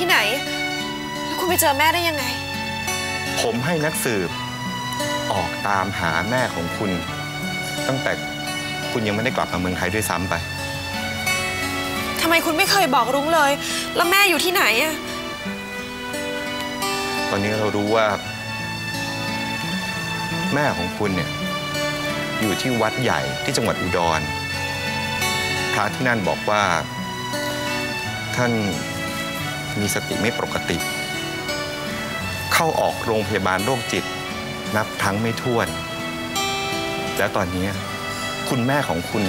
ที่ไหน แล้วคุณไปเจอแม่ได้ยังไง ผมให้นักสืบ ออกตามหาแม่ของคุณ ตั้งแต่คุณยังไม่ได้กลับมาเมืองไทยด้วยซ้ำไปทำไมคุณไม่เคยบอกรุ้งเลย แล้วแม่อยู่ที่ไหนอะตอนนี้เรารู้ว่า แม่ของคุณเนี่ยอยู่ที่วัดใหญ่ที่จังหวัดอุดร พระที่นั่นบอกว่า ท่าน มีสติไม่ปกติ เข้าออกโรงพยาบาลโรคจิต นับครั้งไม่ถ้วน แล้วตอนนี้คุณแม่ของคุณ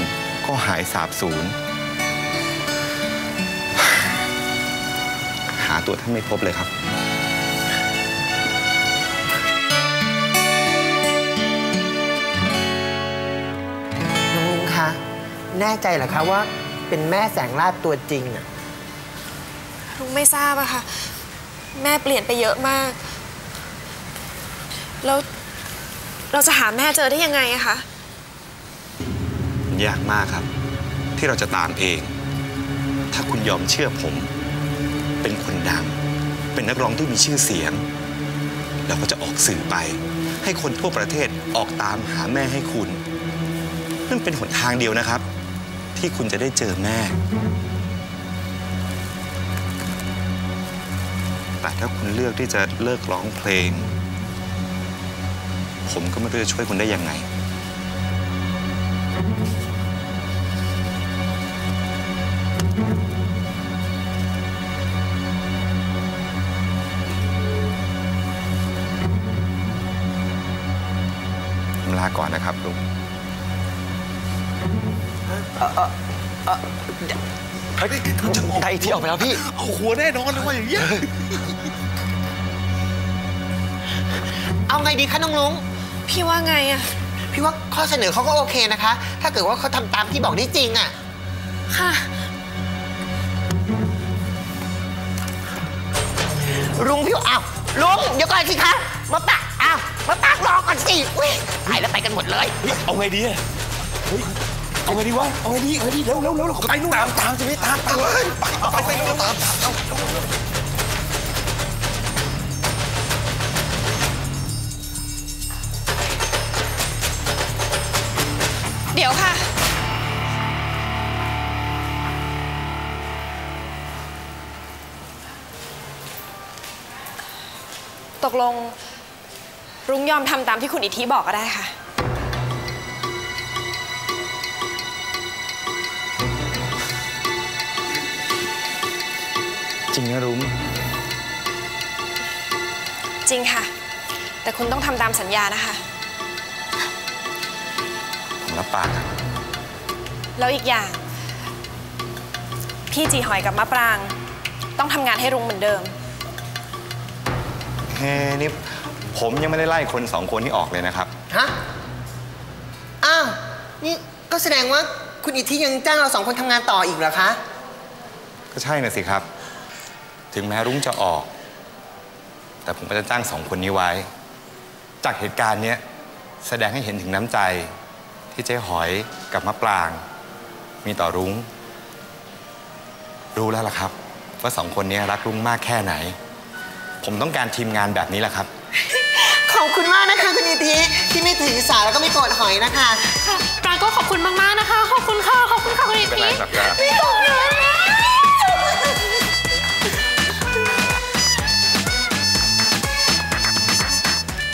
ก็หายสาบสูญหาตัวท่านไม่พบเลยครับน้องลุงคะ แน่ใจเหรอคะว่าเป็นแม่แสงลาดตัวจริงอะ รุ้งไม่ทราบอะค่ะ แม่เปลี่ยนไปเยอะมาก แล้วเราจะหาแม่เจอได้ยังไงอะคะ ยากมากครับ ที่เราจะตามเอง ถ้าคุณยอมเชื่อผม เป็นคนดัง เป็นนักร้องที่มีชื่อเสียง เราก็จะออกสื่อไป ให้คนทั่วประเทศออกตามหาแม่ให้คุณ นั่นเป็นหนทางเดียวนะครับ ที่คุณจะได้เจอแม่ ถ้าคุณเลือกที่จะเลิกร้องเพลง ผมก็ไม่รู้จะช่วยคุณได้ยังไง ผมลาก่อนนะครับลุงเฮ้ยได้อีกที่ออกไปแล้วพี่ เอาหัวแน่นอนเลยว่าอย่างเงี้ย เอาไงดีคะน้องลุง พี่ว่าไงอะพี่ว่าข้อเสนอเขาก็โอเคนะคะ ถ้าเกิดว่าเขาทำตามที่บอกได้จริงอะค่ะ ลุงพี่ว่าอ้าวลุงเดี๋ยวก่อนสิคะ มาปะอ้าวมาปากรอก่อนสิอุ้ยตายแล้วไปกันหมดเลยเอาไงดีอะเฮ้ยเอาไงดีวะ เอาไงดีเอาไงดีเร็วเร็วเร็วไปนู่นตามตามสิพี่ตามตามเลยไปไปไปเร็วตามตามเอา เดี๋ยวค่ะ ตกลง รุ้งยอมทำตามที่คุณอิทธิบอกก็ได้ค่ะ จริงนะรุ้งจริงค่ะ แต่คุณต้องทำตามสัญญานะคะ ผมรับปากครับแล้วอีกอย่าง พี่จีหอยกับมะปราง ต้องทำงานให้รุ้งเหมือนเดิมเฮ้นี่ผมยังไม่ได้ไล่คนสองคนที่ออกเลยนะครับ ฮะ อ้าว นี่ก็แสดงว่าคุณอิทธิยังจ้างเราสองคนทำงานต่ออีกเหรอคะ ก็ใช่นะสิครับ ถึงแม้รุ้งจะออก แต่ผมก็จะจ้างสองคนนี้ไว้ จากเหตุการณ์เนี้ยแสดงให้เห็นถึงน้ำใจ ที่เจ๊หอยกับมะปราง มีต่อรุ้ง รู้แล้วล่ะครับ ว่าสองคนนี้รักรุ้งมากแค่ไหน ผมต้องการทีมงานแบบนี้แหละครับ ขอบคุณมากนะคะคุณอิทธิที่ไม่ถือสาแล้วก็ไม่โกรธหอยนะคะค่ะปรางก็ขอบคุณมากๆนะคะ ขอบคุณค่ะ ขอบคุณค่ะคุณอิทเป็นธิไรครับจ้าไม่โกรธเลยนะ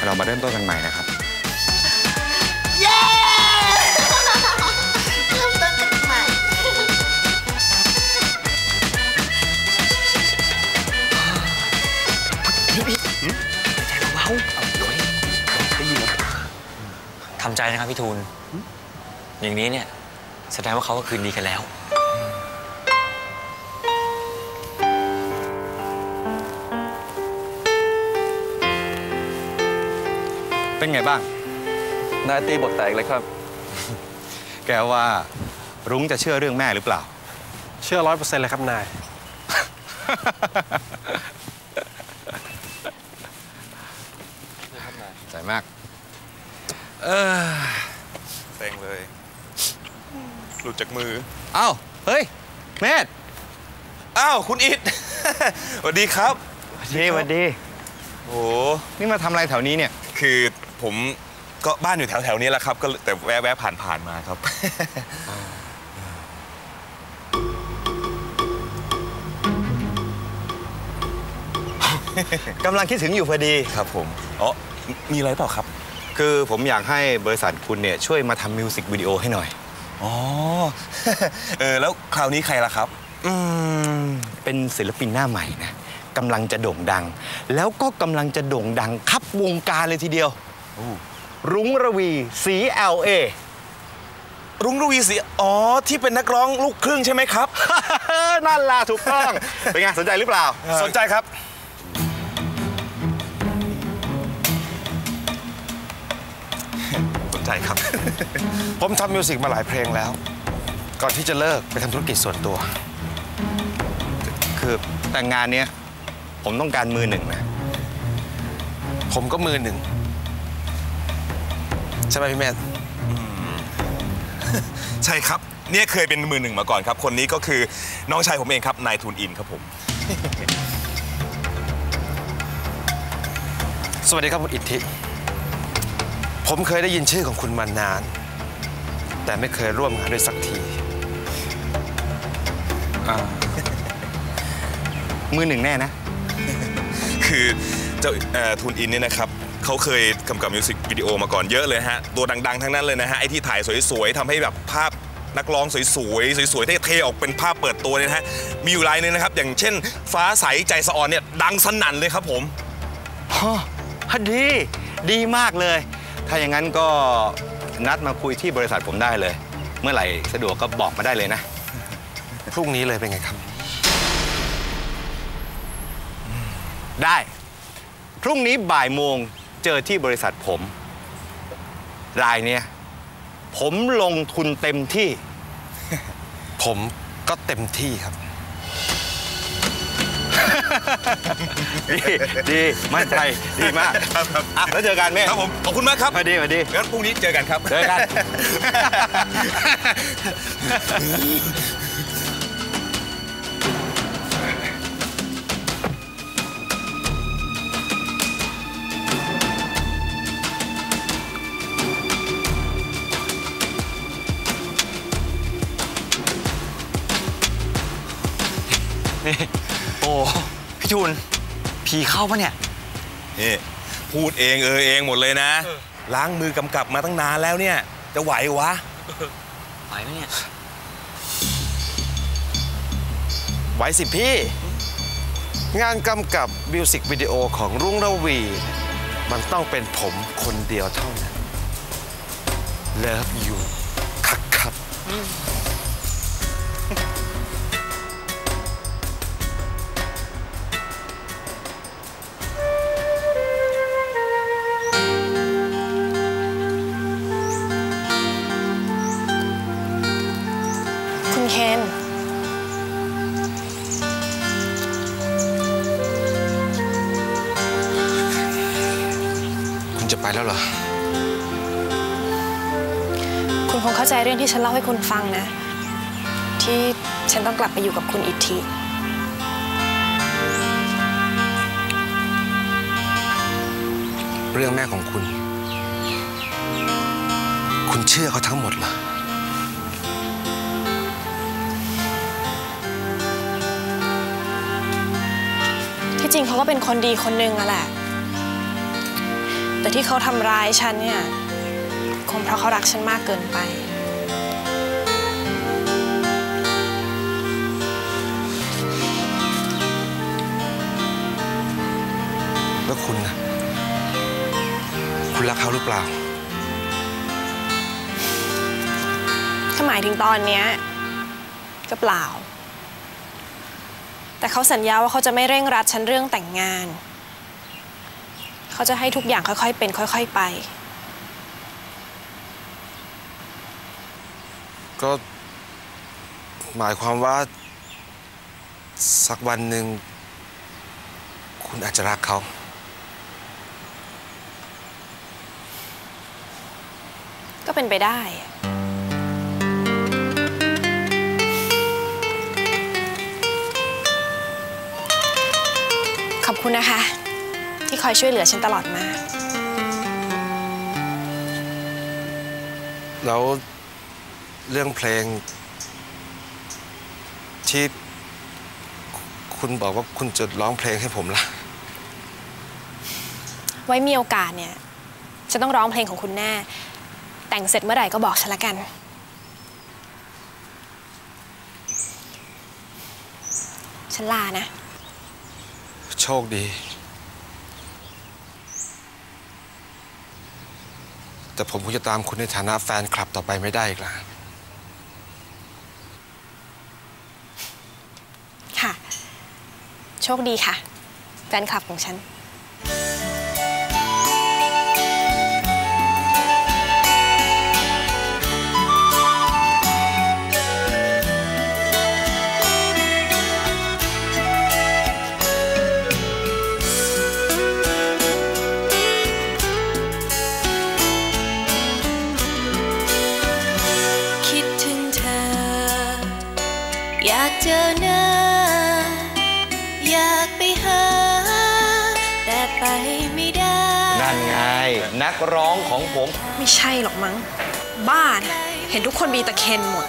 เรามาเริ่มต้นกันใหม่นะครับ นะครับพี่ทูล อย่างนี้เนี่ย แสดงว่าเขาก็คืนดีกันแล้ว เป็นไงบ้าง นายตีบทแตกเลยครับ แกว่ารุ้งจะเชื่อเรื่องแม่หรือเปล่า เชื่อร้อยเปอร์เซ็นต์เลยครับนาย ใจมาก เออเซ็งเลย หลุดจากมือ เอ้า เฮ้ย เมธอ้าว คุณอิด สวัสดีครับดีสวัสดี โอ้นี่มาทำอะไรแถวนี้เนี่ย คือผมก็บ้านอยู่แถวๆนี้แหละครับ ก็แต่แวะๆผ่านๆมาครับ กำลังคิดถึงอยู่พอดี ครับผม อ๋อ มีอะไรเปล่าครับ คือผมอยากให้บริษัทคุณเนี่ยช่วยมาทำมิวสิกวิดีโอให้หน่อย อ๋อ เออแล้วคราวนี้ใครล่ะครับ อืม เป็นศิลปินหน้าใหม่นะกำลังจะโด่งดัง แล้วก็กำลังจะโด่งดังคับวงการเลยทีเดียว รุ้งระวีสี LA รุ้งรวีสีอ๋อ ที่เป็นนักร้องลูกครึ่งใช่ไหมครับ นั่นล่ะถูกต้อง เป็นไงสนใจหรือเปล่า สนใจครับ ใจครับ ผมทำมิวสิกมาหลายเพลงแล้ว ก่อนที่จะเลิกไปทำธุรกิจส่วนตัว คือแต่งงานเนี้ยผมต้องการมือหนึ่งนะ ผมก็มือหนึ่งใช่ไหมพี่แมนใช่ครับ เนี่ยเคยเป็นมือหนึ่งมาก่อนครับ คนนี้ก็คือน้องชายผมเองครับ นายทุนอินครับผม สวัสดีครับคุณอิทธิ ผมเคยได้ยินชื่อของคุณมานาน แต่ไม่เคยร่วมงานด้วยสักทีมือหนึ่งแน่นะ คือเจ้าเอ่อทุนอินเนี่ยนะครับเขาเคยกำกับมิวสิกวิดีโอมาก่อนเยอะเลยฮะ ตัวดัง ๆ ทั้งนั้นเลยนะฮะ ไอ้ที่ถ่ายสวย ๆทำให้แบบภาพนักร้องสวยๆ สวยๆเท่ๆออกเป็นภาพเปิดตัวเนี่ยนะฮะ มีอยู่รายหนึงนะครับ อย่างเช่น ฟ้าใสใจสะออนเนี่ย ดังสนั่นเลยครับผมฮะดี ดีมากเลย ถ้าอย่างนั้นก็นัดมาคุยที่บริษัทผมได้เลย เมื่อไหร่สะดวกก็บอกมาได้เลยนะ พรุ่งนี้เลยเป็นไงครับ ได้ พรุ่งนี้บ่ายโมงเจอที่บริษัทผม รายเนี้ยผมลงทุนเต็มที่ ผมก็เต็มที่ครับ ดีดีมั่นใจดีมากครับครับอะแล้วเจอกันไหมครับผมขอบคุณมากครับมาดีมาดีงั้นพรุ่งนี้เจอกันครับเจอกันนี่ ผีเข้าปะเนี่ยนี่พูดเองเออเองหมดเลยนะ ล้างมือกำกับมาตั้งนานแล้วเนี่ย จะไหววะ ไหวไหมเนี่ยไว้สิพี่ งานกำกับมิวสิกวิดีโอของรุ่งระวี มันต้องเป็นผมคนเดียวเท่านั้น Love you คักคักคุ คุณจะไปแล้วเหรอ คุณคงเข้าใจเรื่องที่ฉันเล่าให้คุณฟังนะ ที่ฉันต้องกลับไปอยู่กับคุณอิทธิเรื่องแม่ของคุณ คุณเชื่อเขาทั้งหมดเหรอ ที่จริงเขาก็เป็นคนดีคนหนึ่งอะแหละ แต่ที่เขาทำร้ายฉันเนี่ยคงเพราะเขารักฉันมากเกินไปแล้วคุณนะคุณรักเขาหรือเปล่าถ้าหมายถึงตอนเนี้ยก็เปล่า แต่เขาสัญญาว่าเขาจะไม่เร่งรัดฉันเรื่องแต่งงาน เขาจะให้ทุกอย่างค่อยๆ เป็นค่อย ๆ ไป ก็หมายความว่า สักวันหนึ่ง คุณอาจจะรักเขา ก็เป็นไปได้คุณนะคะ ที่คอยช่วยเหลือฉันตลอดมา แล้วเรื่องเพลง ที่คุณบอกว่าคุณจะร้องเพลงให้ผมล่ะ ไว้มีโอกาสเนี่ยฉันต้องร้องเพลงของคุณแน่ แต่งเสร็จเมื่อไหร่ก็บอกฉันละกัน ฉันลานะ โชคดี แต่ผมคงจะตามคุณในฐานะแฟนคลับต่อไปไม่ได้อีกแล้วค่ะ โชคดีค่ะ แฟนคลับของฉัน เจอหน้า อยากไปหา แต่ไปไม่ได้ นั่นไง นักร้องของผม ไม่ใช่หรอกมั้ง บ้านะเห็นทุกคนมีตะเคนหมด